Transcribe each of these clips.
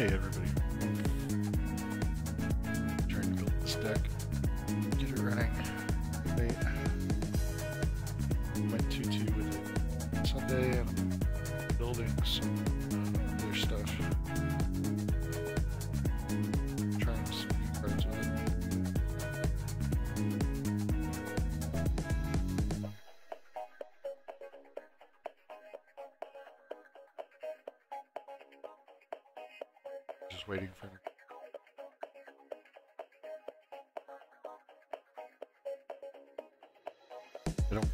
Hey everybody. Trying to build this deck. Get it running. Wait. Went 2-2 with it Sunday and I'm building some uh, other stuff.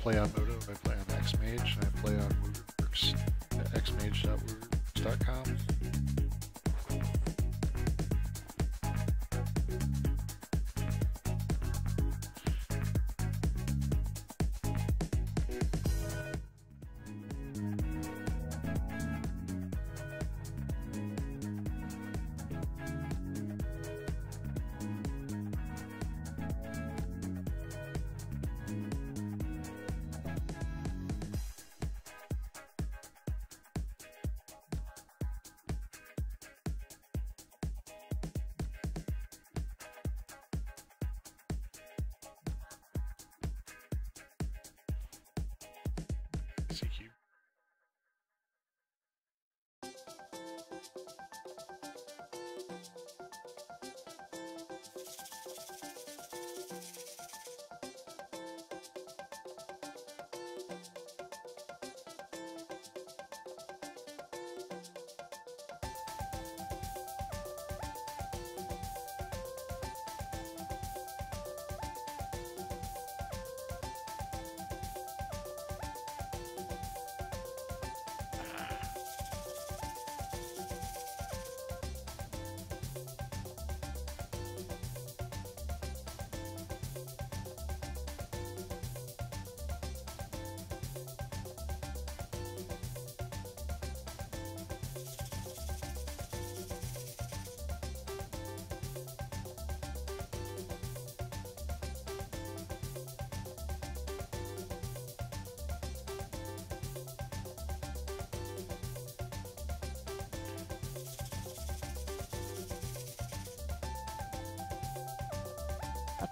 Play on Modo, I play on Xmage, and I play on Wooworks at xmage.wooworks.com.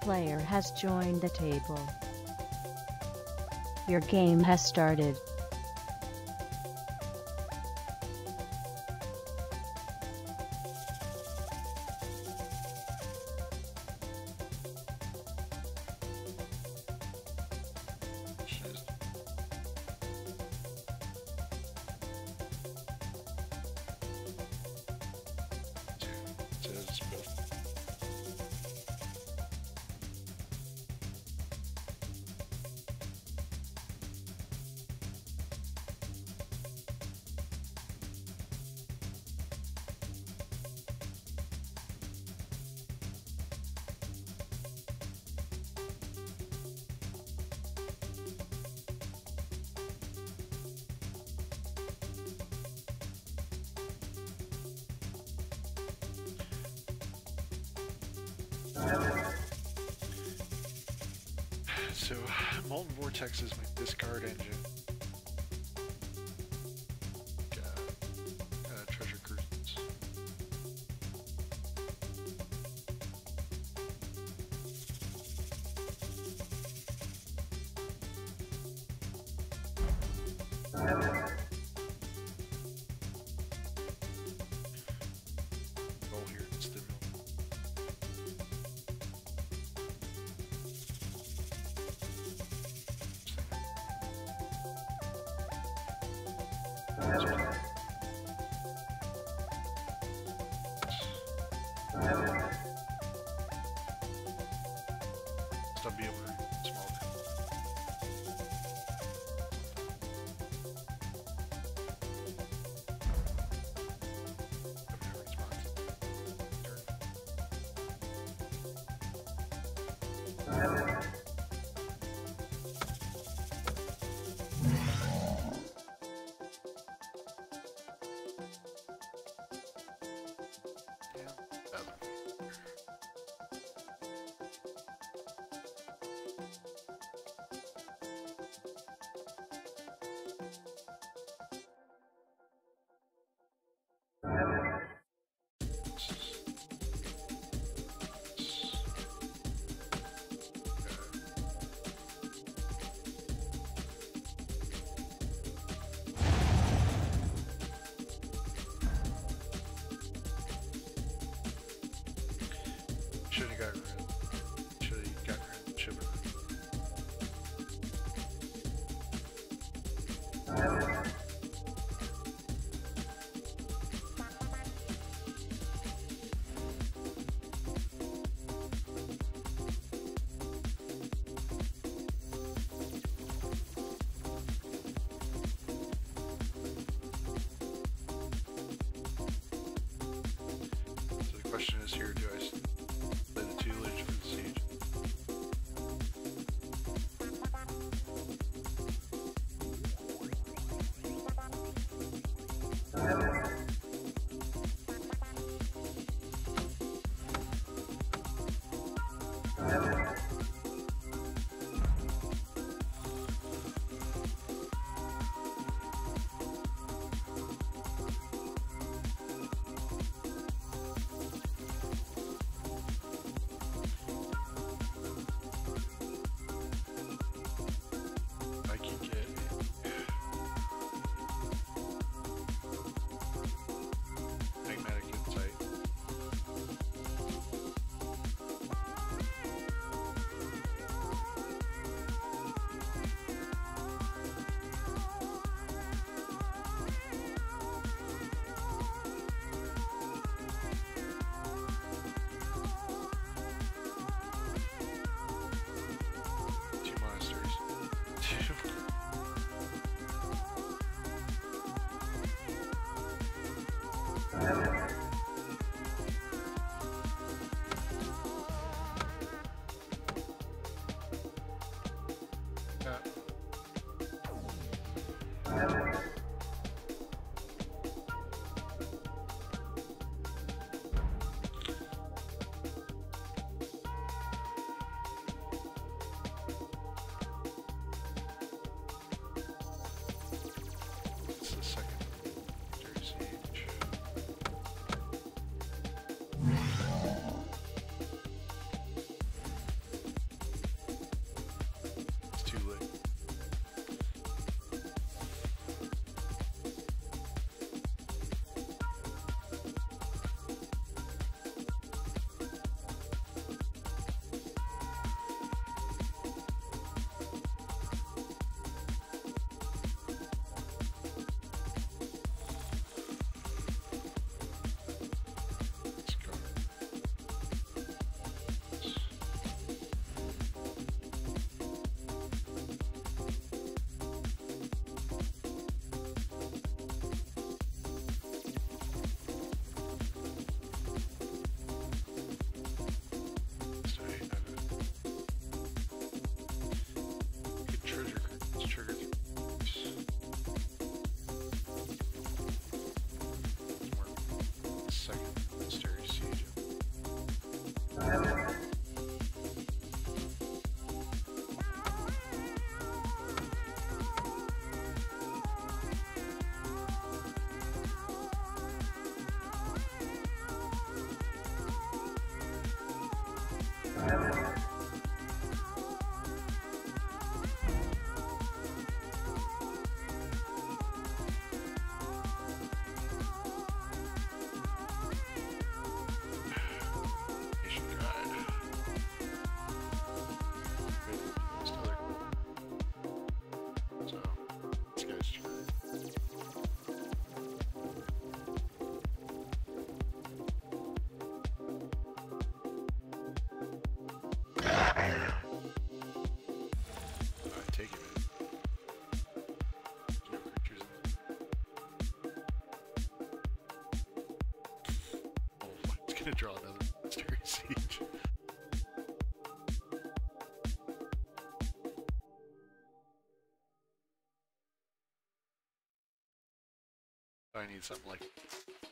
player has joined the table. Your game has started. gonna draw another Monastery Siege. I need something like.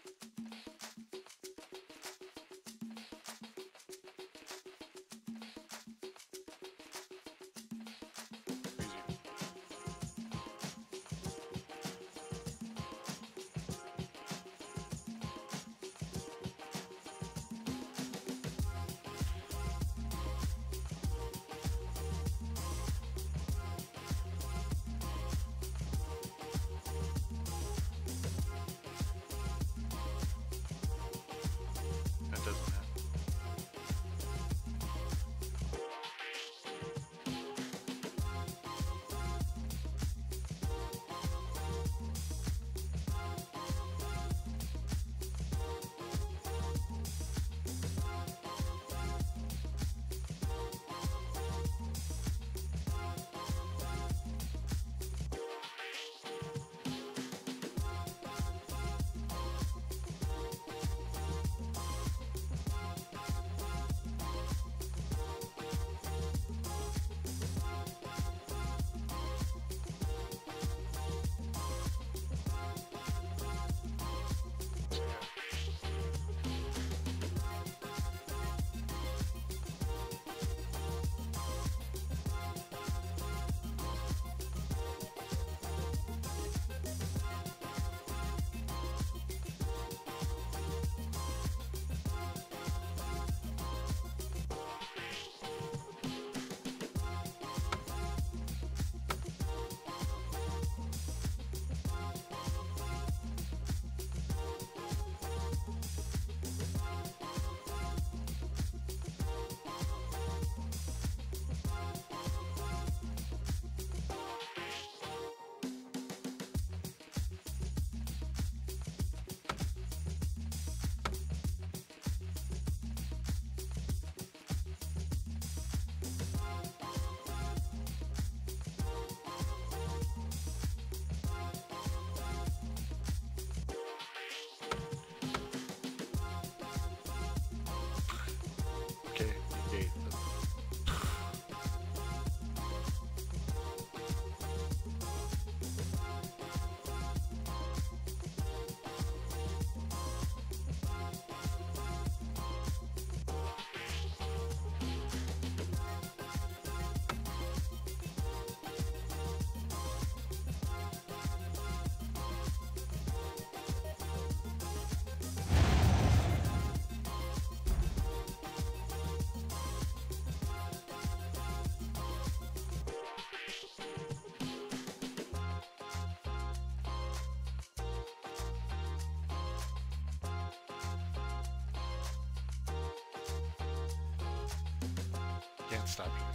Stop you.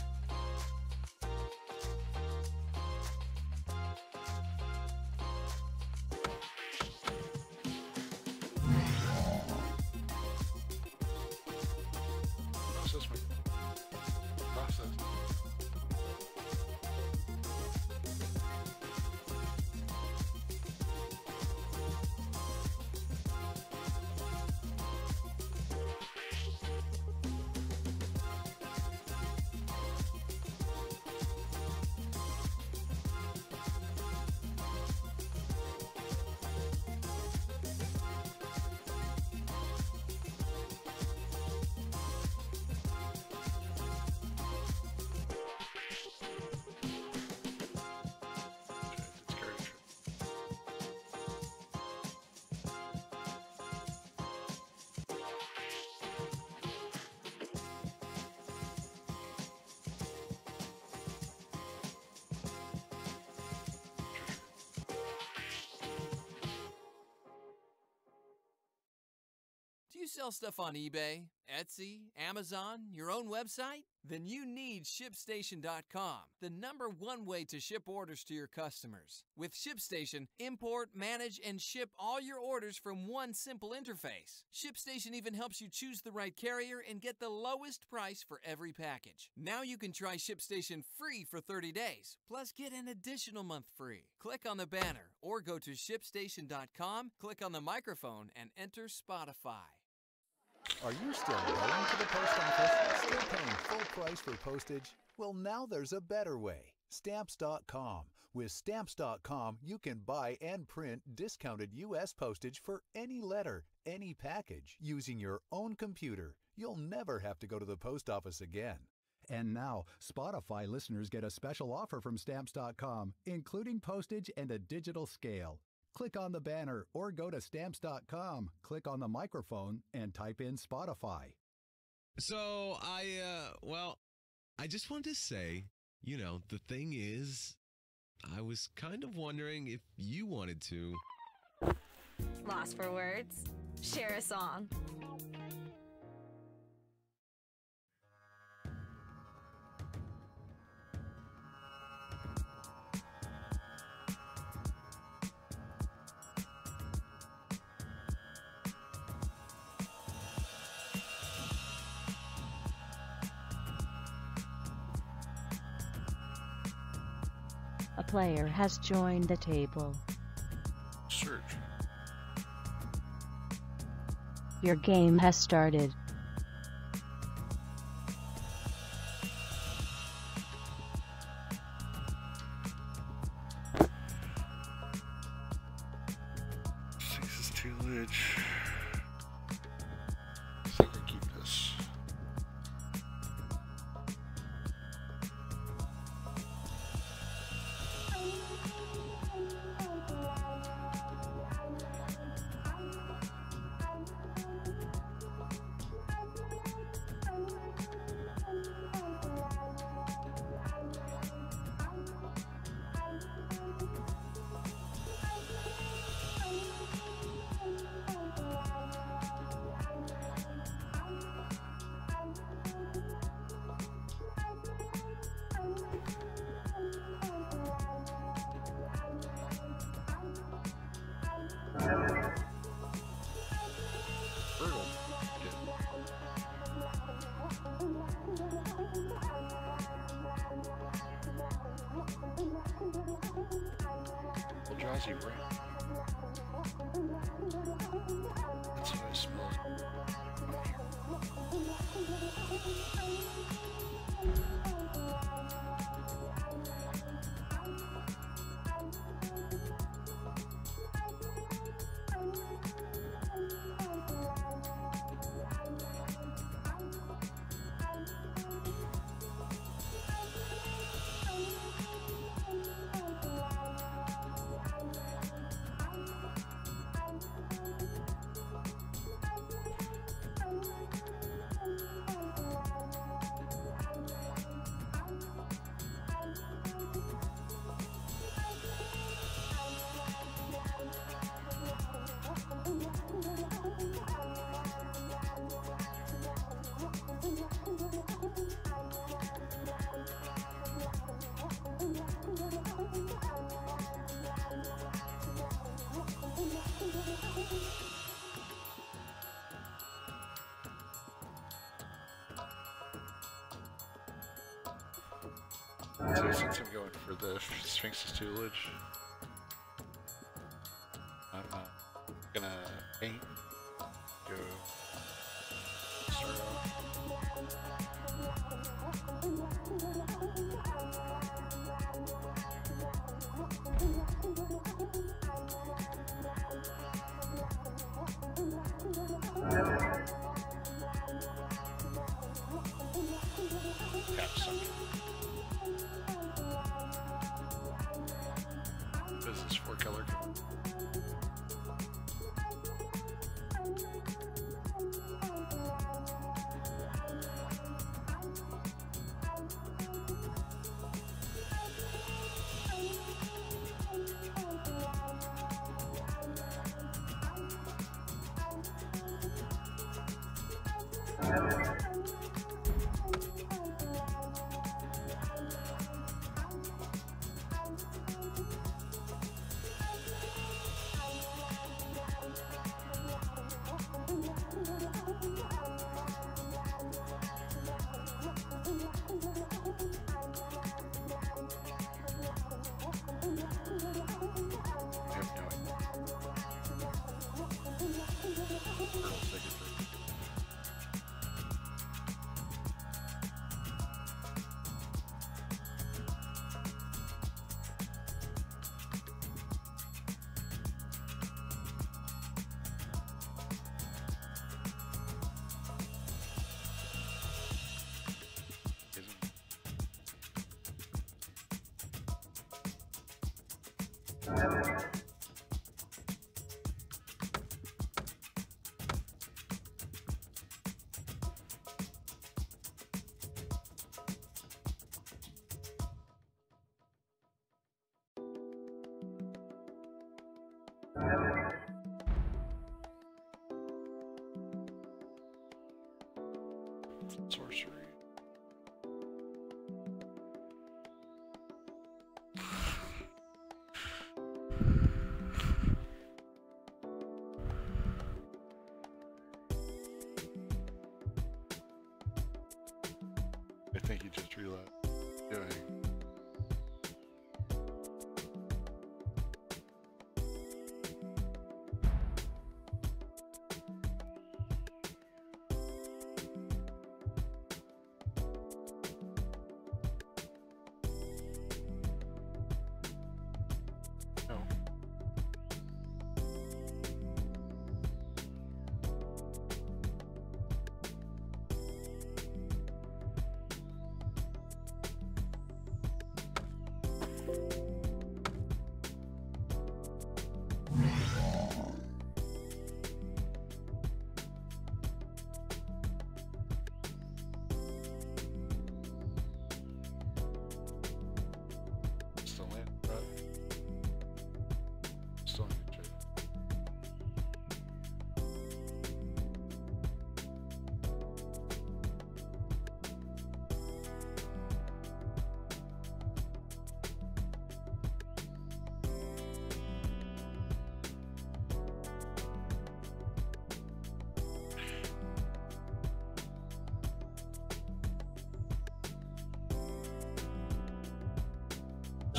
Sell stuff on eBay, Etsy, Amazon, your own website? Then you need ShipStation.com, the number one way to ship orders to your customers. With ShipStation, import, manage, and ship all your orders from one simple interface. ShipStation even helps you choose the right carrier and get the lowest price for every package. Now you can try ShipStation free for 30 days, plus get an additional month free. Click on the banner or go to ShipStation.com, click on the microphone, and enter Spotify. Are you still going to the post office? Still paying full price for postage? Well, now there's a better way. Stamps.com. With Stamps.com, you can buy and print discounted U.S. postage for any letter, any package, using your own computer. You'll never have to go to the post office again. And now, Spotify listeners get a special offer from Stamps.com, including postage and a digital scale. Click on the banner or go to Stamps.com, click on the microphone, and type in Spotify. So I, uh, well, I just wanted to say, you know, the thing is, I was kind of wondering if you wanted to. Lost for words? Share a song. Player has joined the table. Search. Your game has started. since I'm going for the Sphinx's tutelage. think he just realized doing.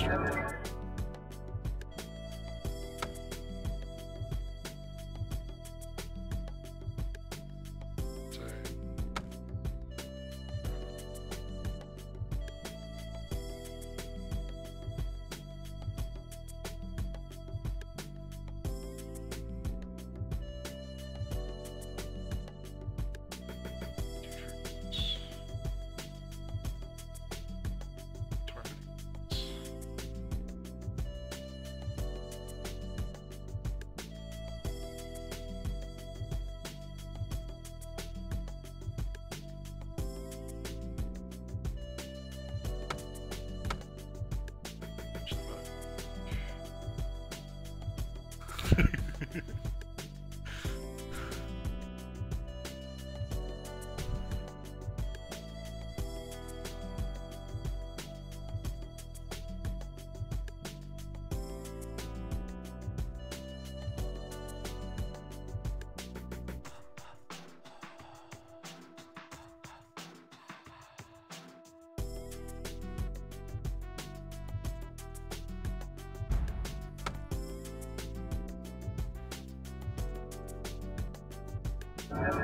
Thank you. Take.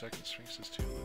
Second Sphinx is too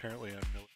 apparently I'm no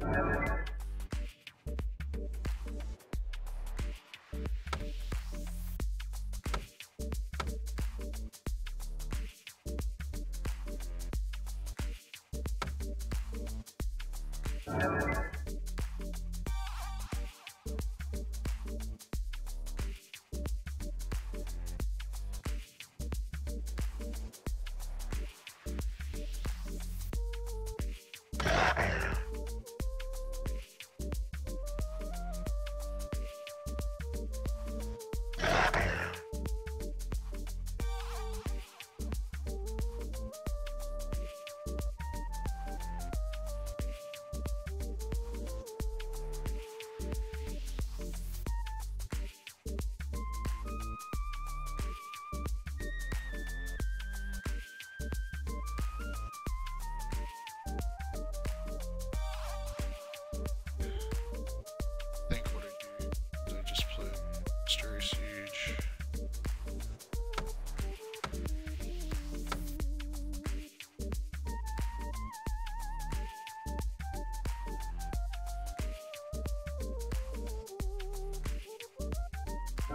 think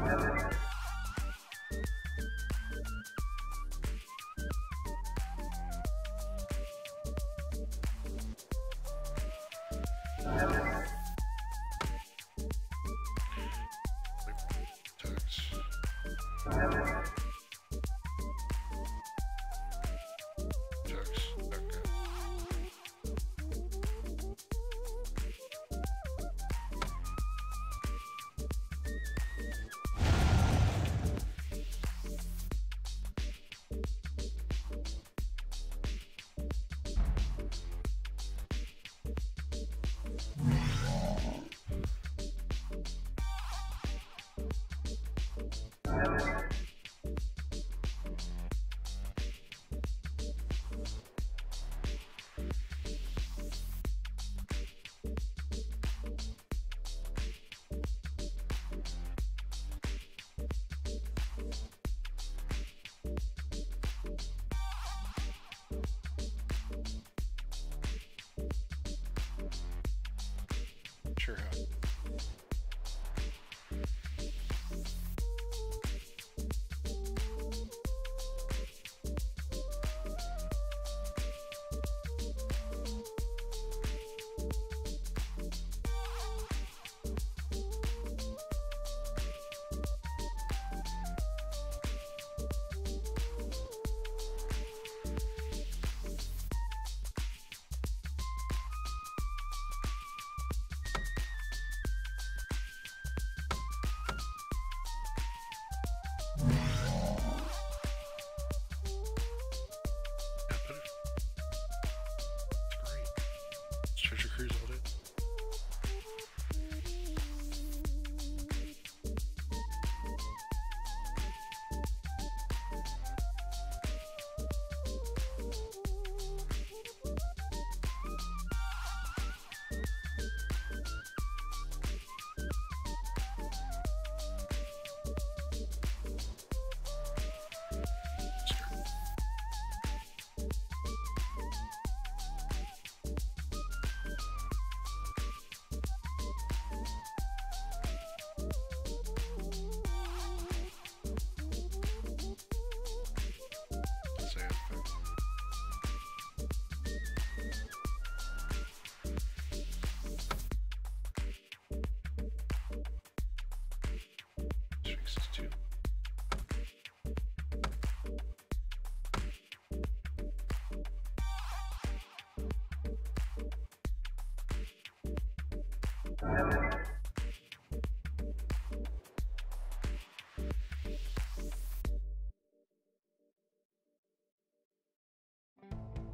Yeah. sure. how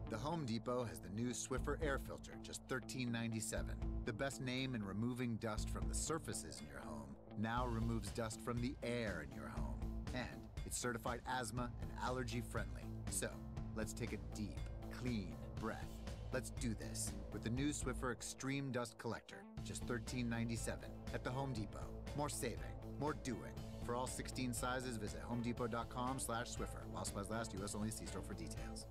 The Home Depot has the new Swiffer air filter, just $13.97. The best name in removing dust from the surfaces in your home now removes dust from the air in your home. And it's certified asthma and allergy friendly. So let's take a deep, clean breath. Let's do this with the new Swiffer Extreme Dust Collector, just $13.97 at the Home Depot. More saving, more doing. For all 16 sizes, visit homedepot.com slash Swiffer. While supplies last, U.S. only. See store for details.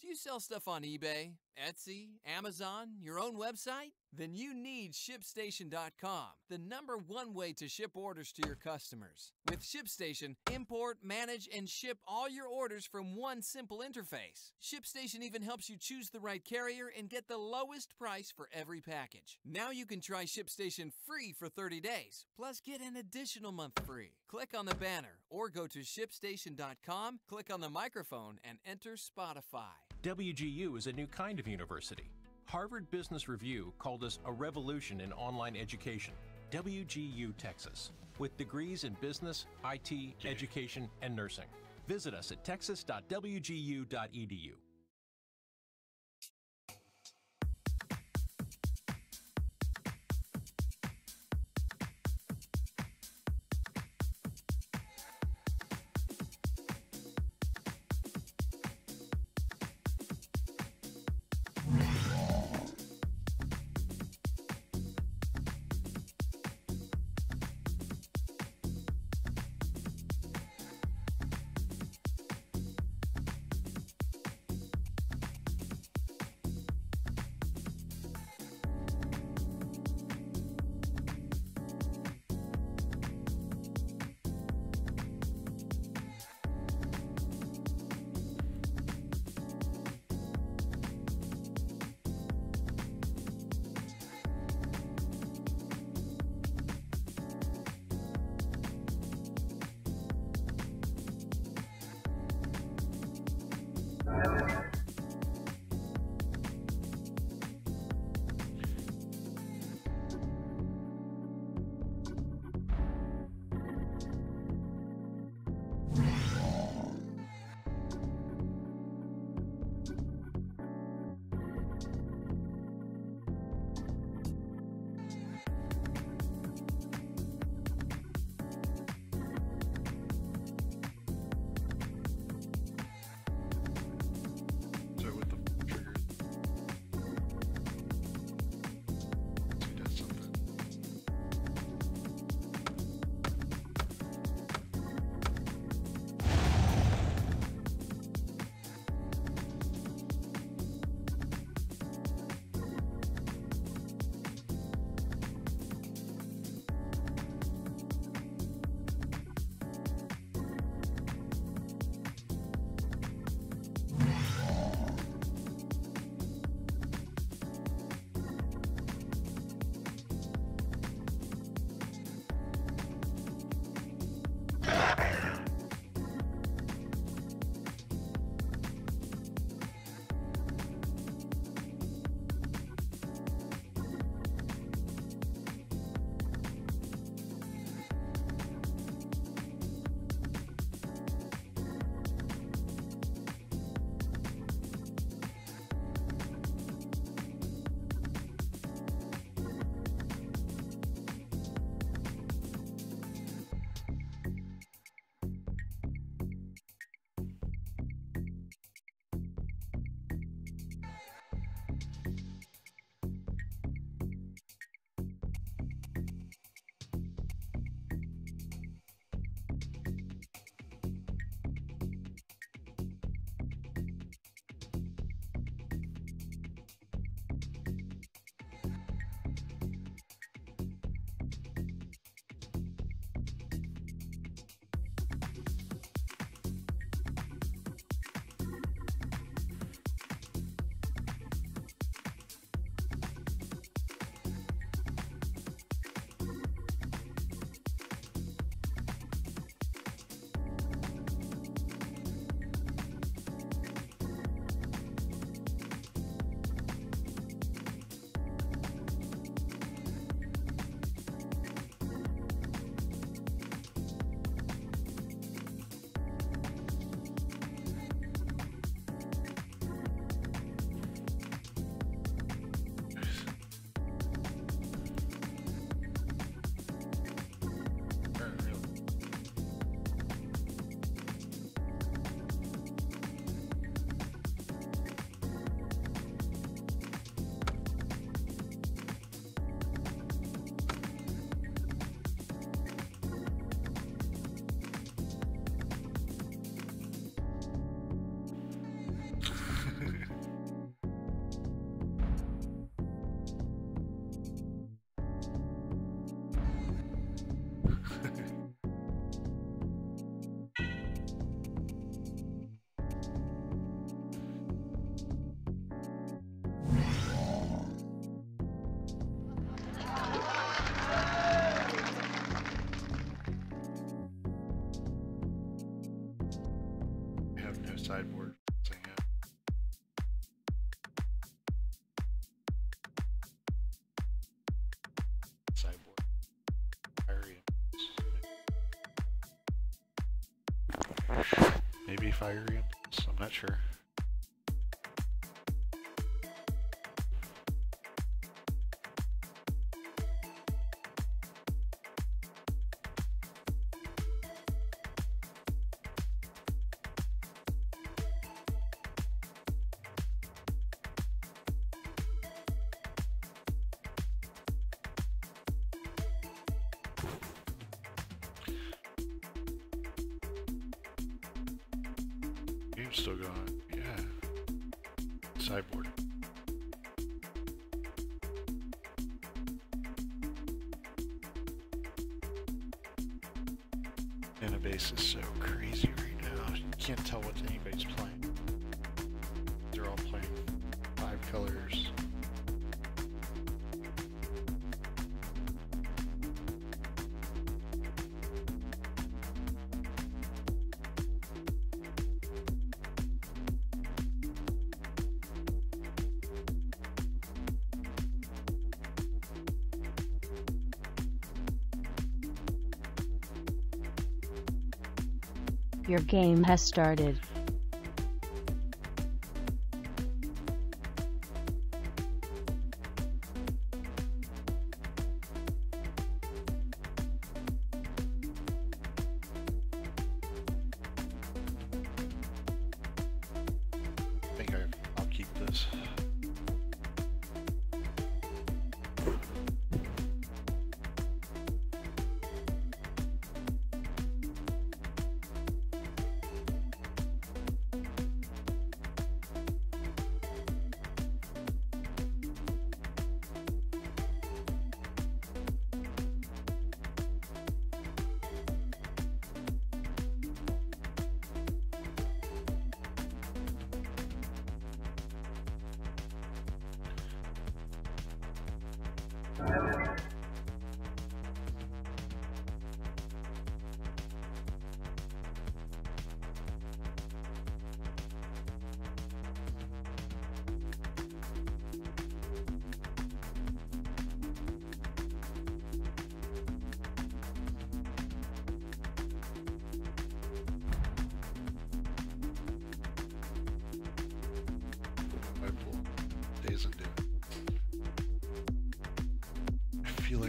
Do you sell stuff on eBay, Etsy, Amazon, your own website? Then you need ShipStation.com, the number one way to ship orders to your customers. With ShipStation, import, manage, and ship all your orders from one simple interface. ShipStation even helps you choose the right carrier and get the lowest price for every package. Now you can try ShipStation free for 30 days, plus get an additional month free. Click on the banner or go to ShipStation.com, click on the microphone, and enter Spotify. WGU is a new kind of university. Harvard Business Review called us a revolution in online education. WGU Texas, with degrees in business, IT, education, and nursing. Visit us at texas.wgu.edu. Maybe Fire Ants? I'm not sure. your game has started.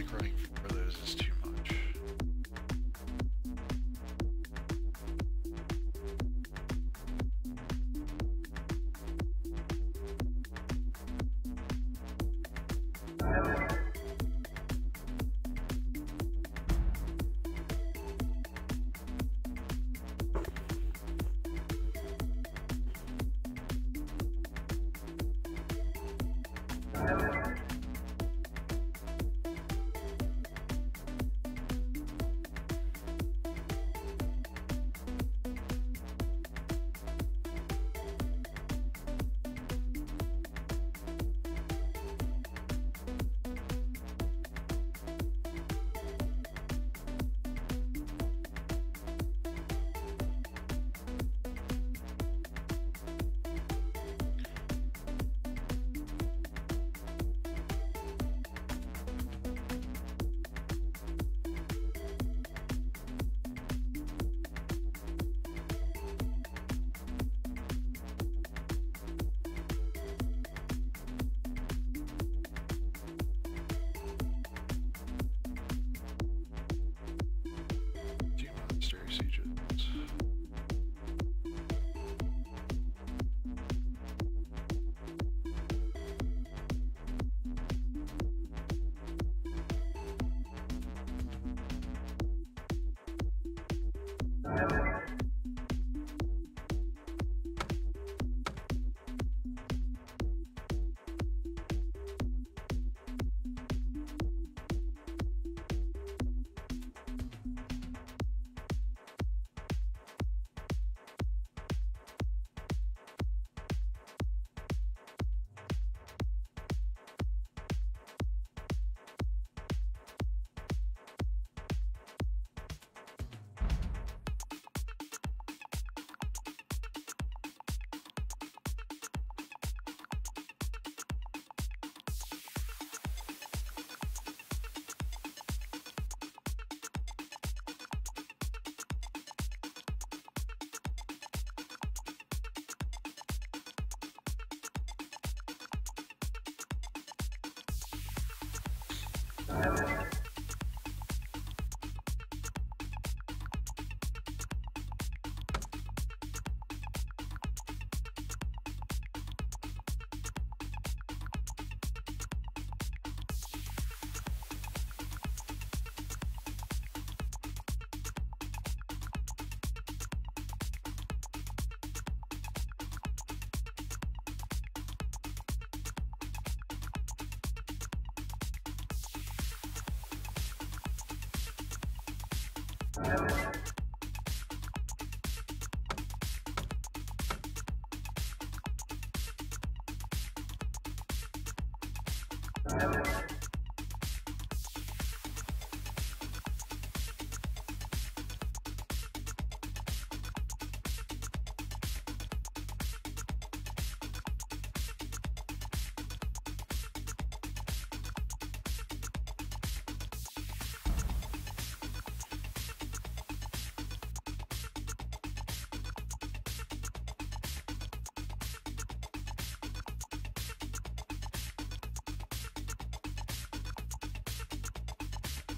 crying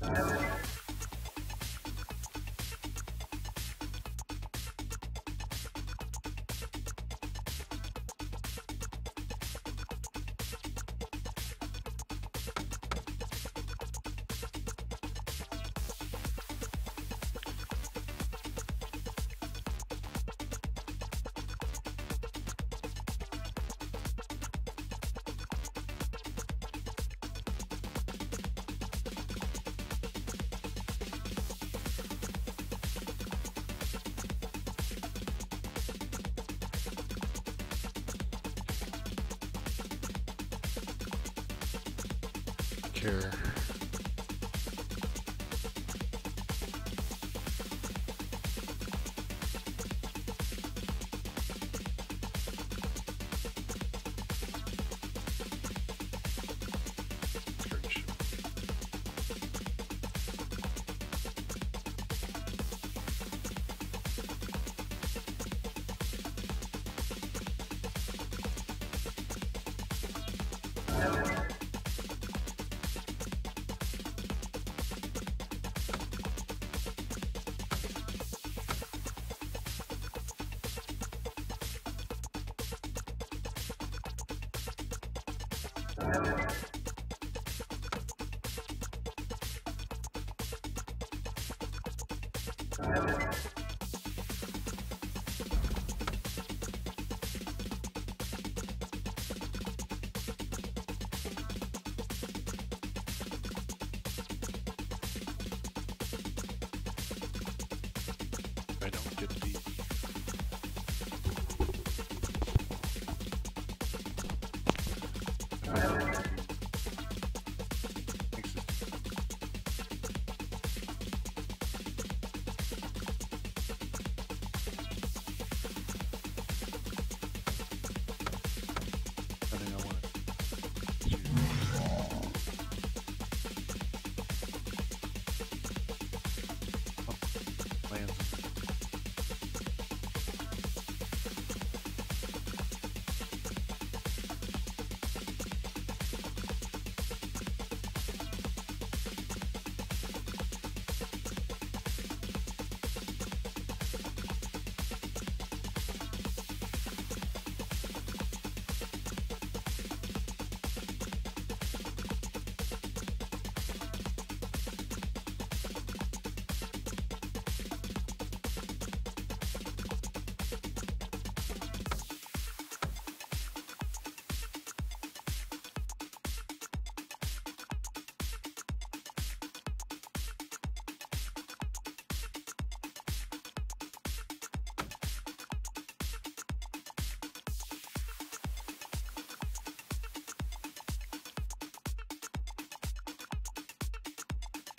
Care. Church. I don't get the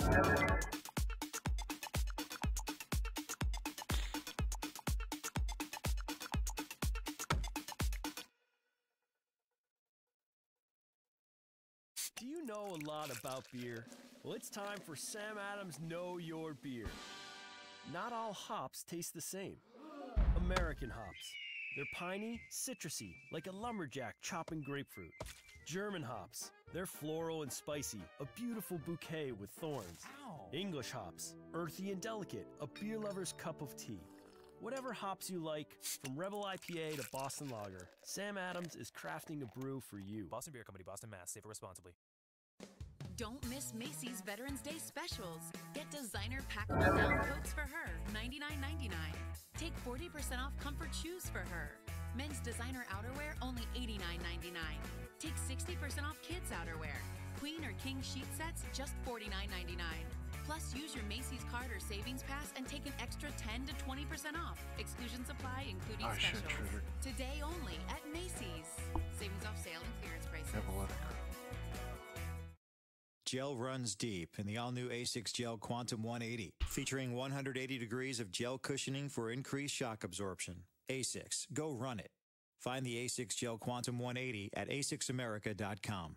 Do you know a lot about beer? Well, it's time for Sam Adams Know Your Beer. Not all hops taste the same. American hops. They're piney, citrusy, like a lumberjack chopping grapefruit. German hops. They're floral and spicy, a beautiful bouquet with thorns. English hops, earthy and delicate, a beer lover's cup of tea. Whatever hops you like, from Rebel IPA to Boston Lager, Sam Adams is crafting a brew for you. Boston Beer Company, Boston, Mass. Savor responsibly. Don't miss Macy's Veterans Day specials. Get designer packable down coats for her, $99.99. Take 40% off comfort shoes for her. Men's designer outerwear, only $89.99. Take 60% off kids' outerwear. Queen or king sheet sets, just $49.99. Plus, use your Macy's card or savings pass and take an extra 10 to 20% off. Exclusions apply, including ah, I should specials. Today only at Macy's. Savings off sale and clearance prices. Have a lot Gel runs deep in the all new ASICS Gel Quantum 180, featuring 180 degrees of gel cushioning for increased shock absorption. ASICS, go run it. Find the ASICS Gel Quantum 180 at asicsamerica.com.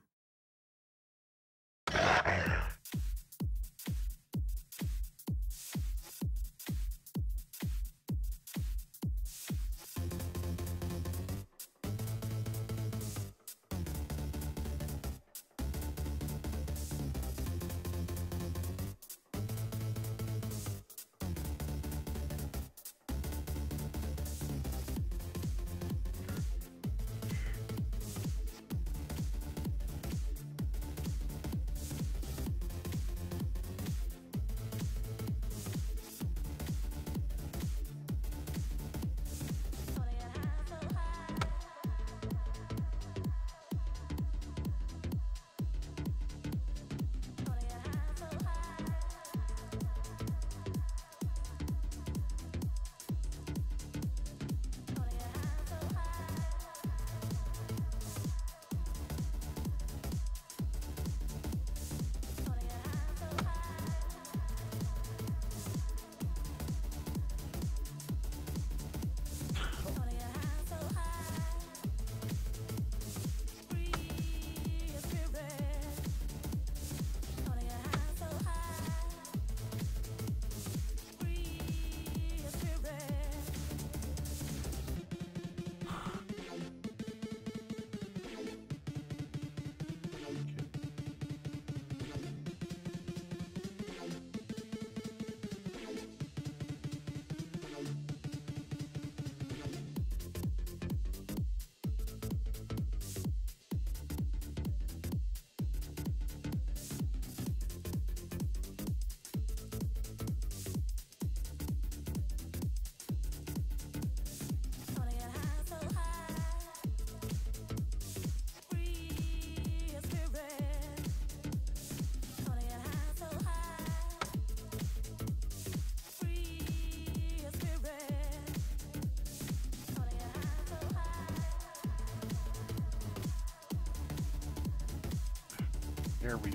There we.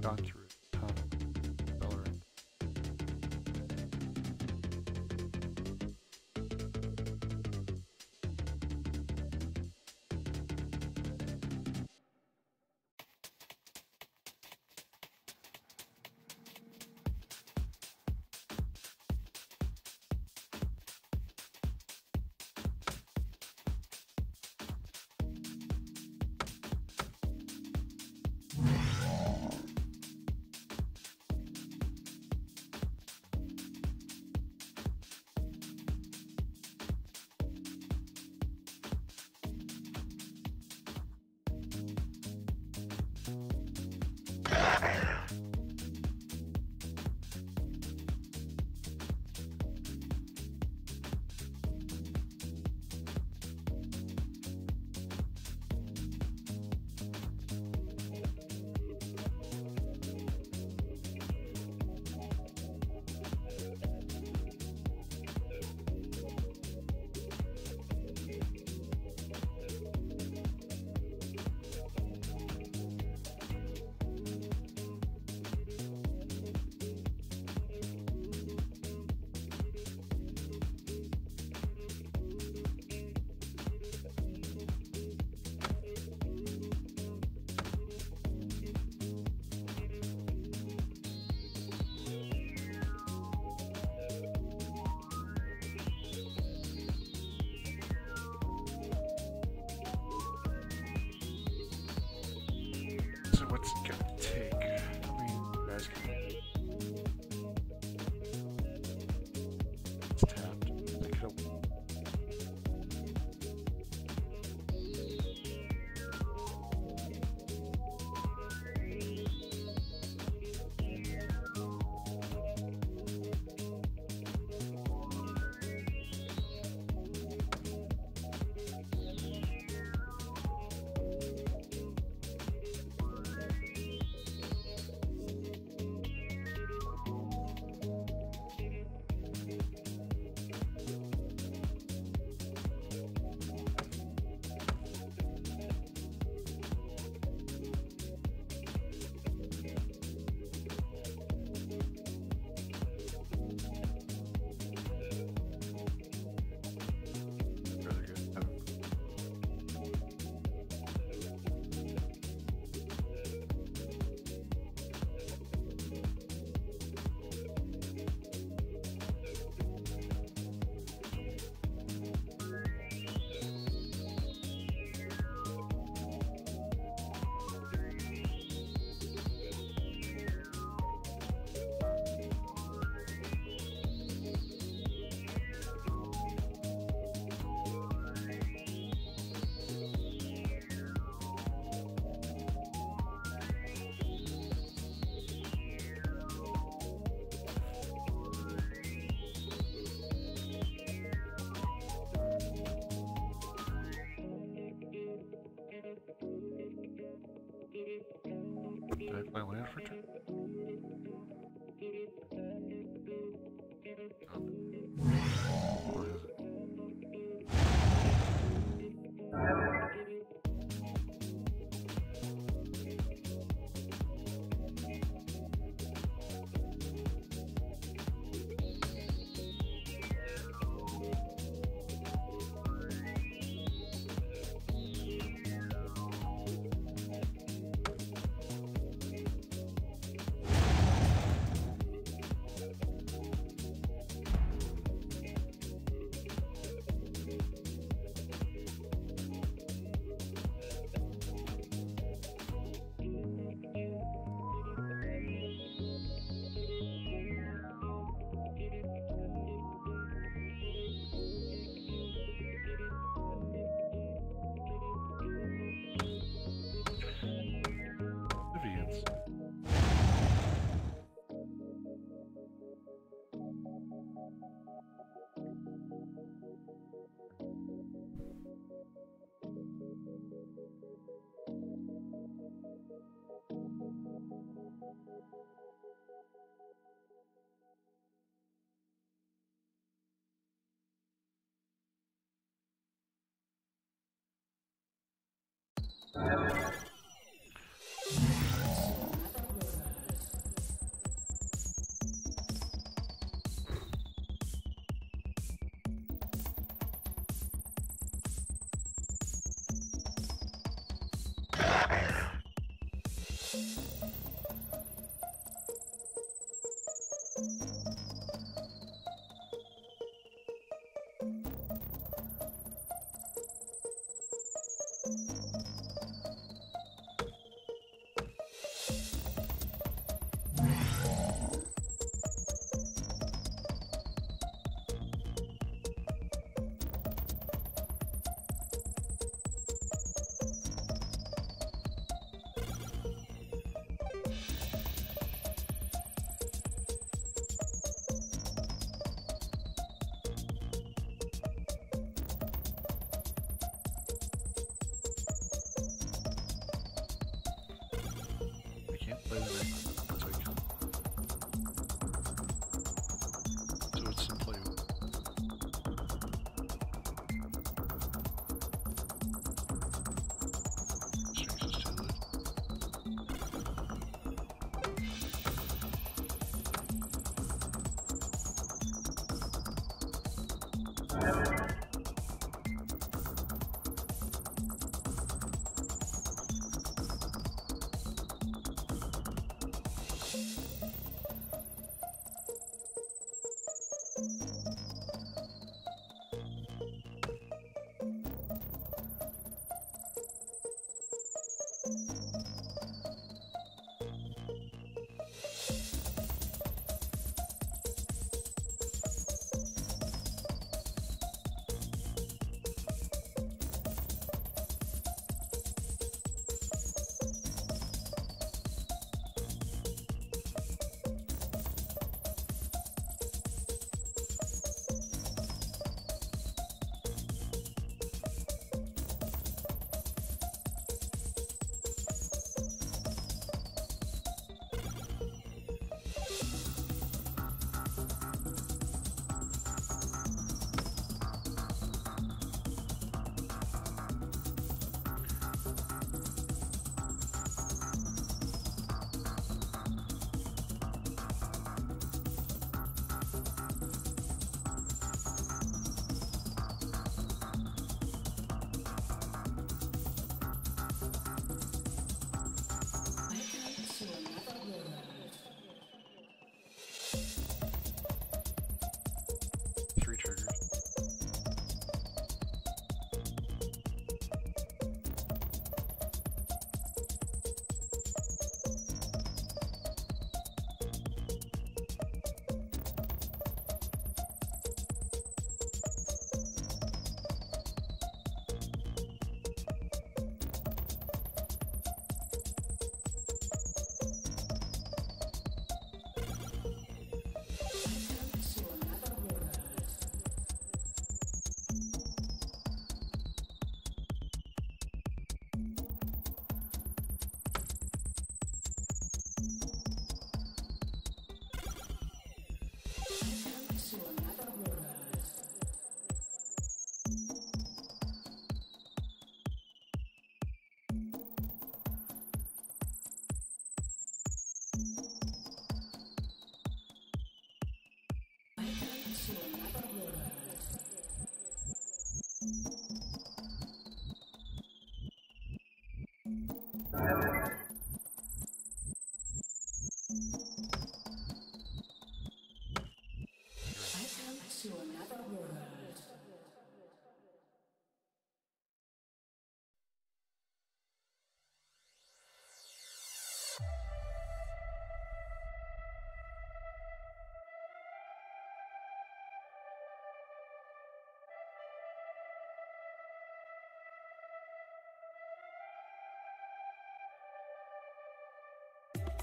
Gone through I play land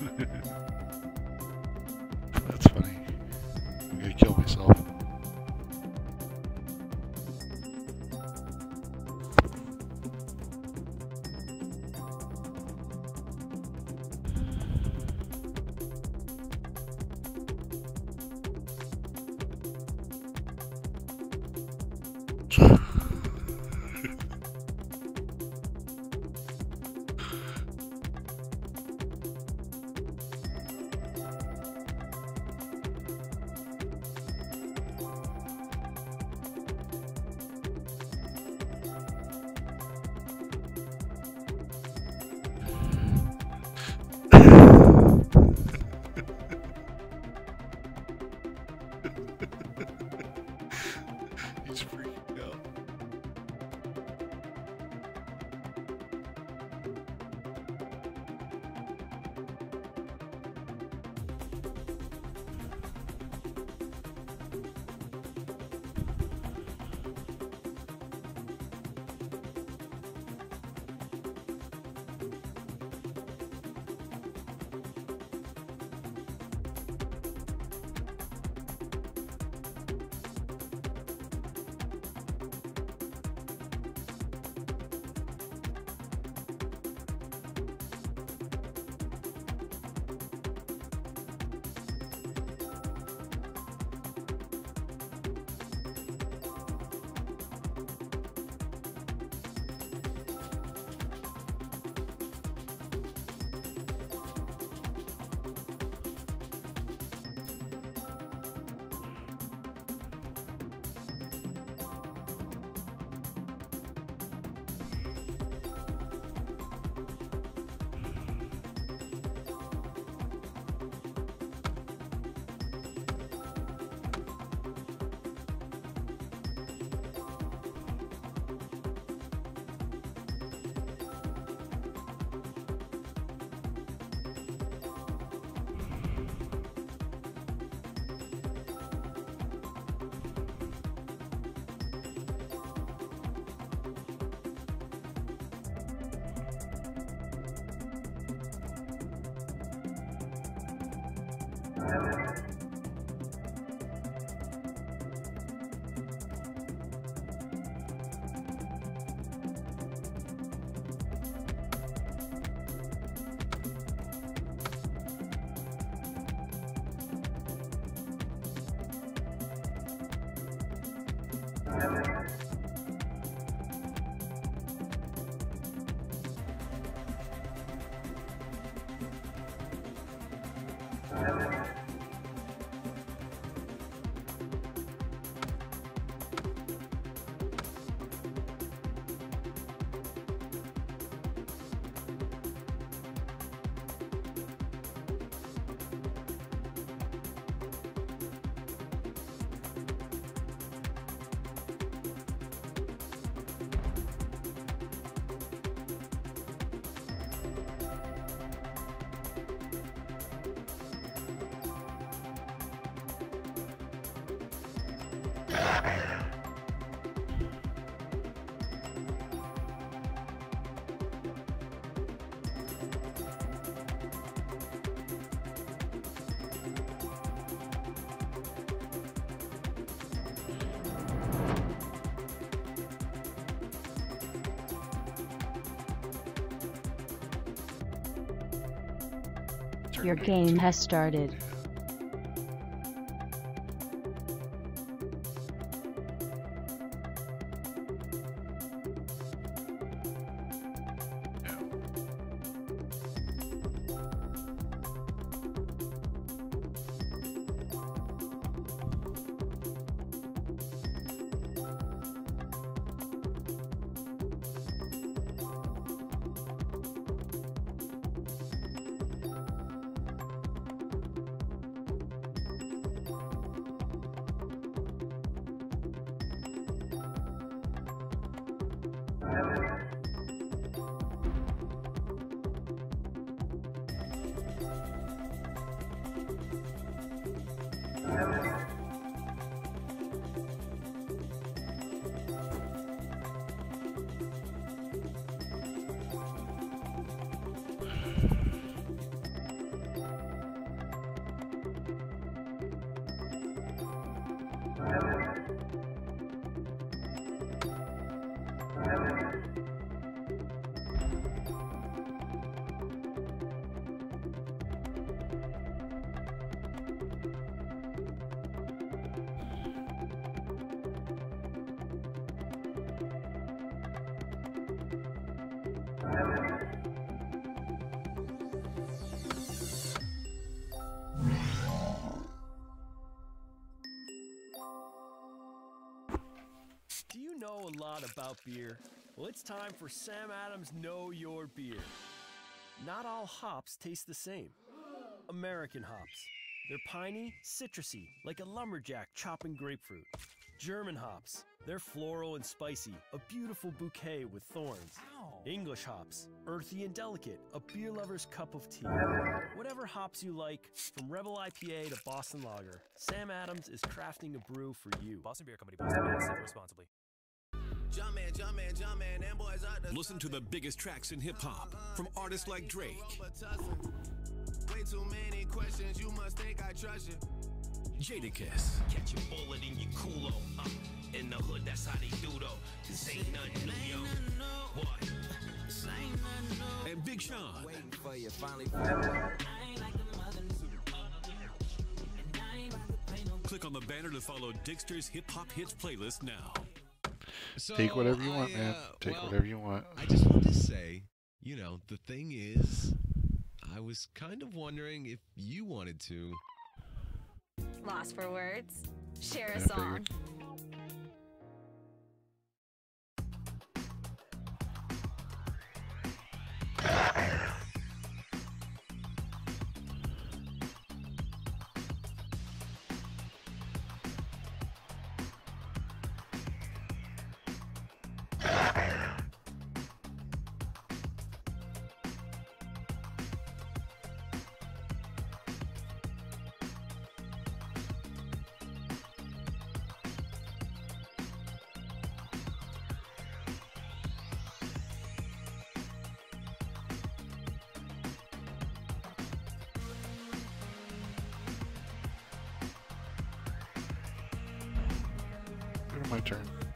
フフフ。Your game has started. About beer? Well, it's time for Sam Adams Know Your Beer. Not all hops taste the same. American hops. They're piney, citrusy, like a lumberjack chopping grapefruit. German hops. They're floral and spicy, a beautiful bouquet with thorns. English hops. Earthy and delicate, a beer lover's cup of tea. Whatever hops you like, from Rebel IPA to Boston Lager, Sam Adams is crafting a brew for you. Boston Beer Company, Boston, Mass. Sip responsibly. Listen to the biggest tracks in hip hop from artists like Drake, Way too many questions, you must think I trust you. Jadakiss, Catch a bullet in your culo. Uh, in the hood, that's how they do though. This ain't nothing new, yo. What? This ain't nothing new. and Big Sean. Waiting for you, finally. Click on the banner to follow Digster's Hip Hop Hits playlist now. Take whatever you want, man. uh, Take well, whatever you want. I just wanted to say, you know, the thing is, I was kind of wondering if you wanted to. Lost for words? Share a Yeah, song. figured. My turn.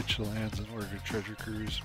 Pitch lands in Oregon Treasure Cruise.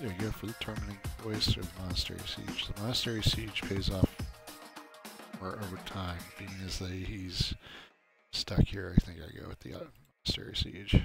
You go for the terminating voice or the Monastery Siege. The Monastery Siege pays off more over time, being as they, he's stuck here. I think I go with the uh, Monastery Siege.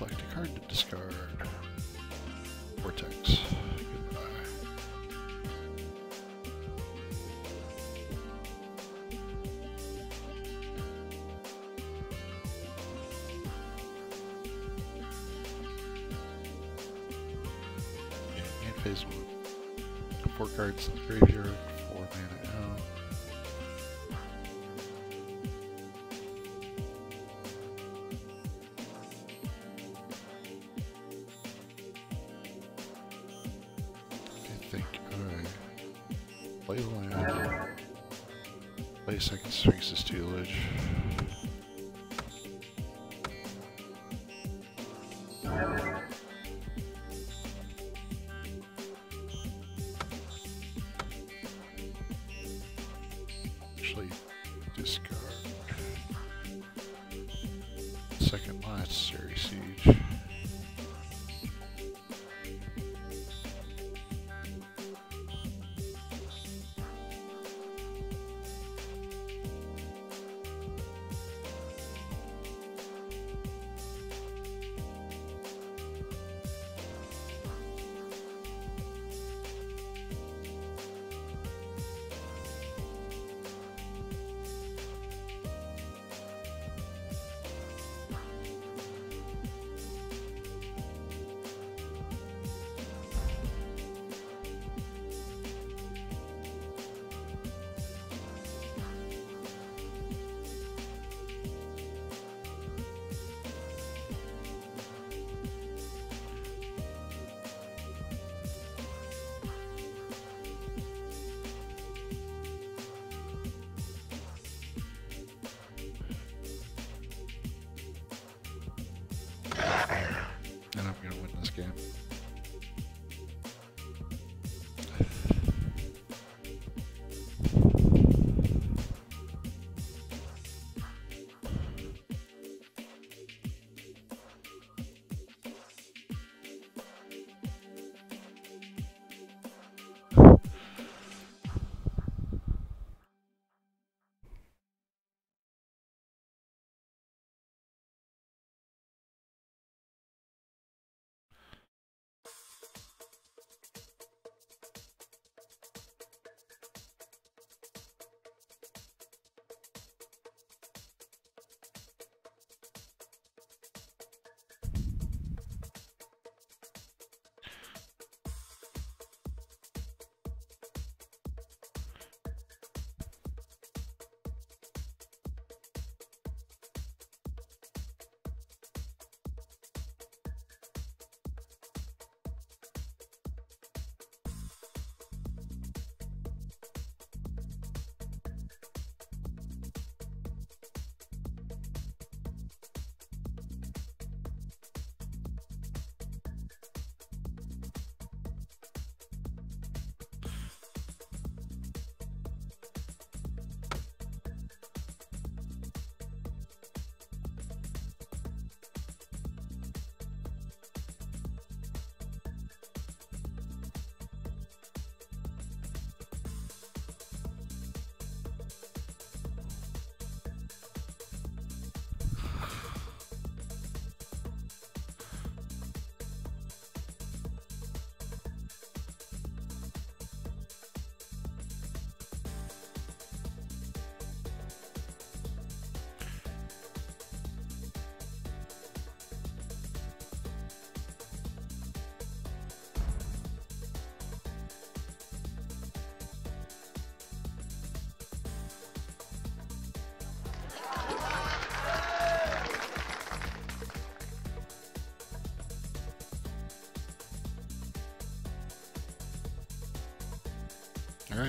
Select a card to discard. Vortex. Goodbye. And phase one. Four cards in the graveyard.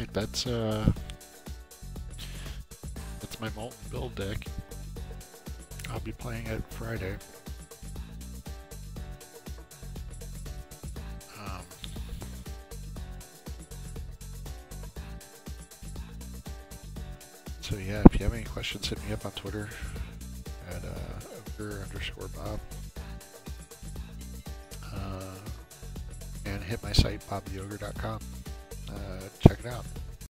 right, that's uh, that's my molten mill deck. I'll be playing it Friday. Um, so yeah, if you have any questions, hit me up on Twitter at uh, underscore Bob. Uh, and hit my site, bobtheogre.com. Uh, check it out.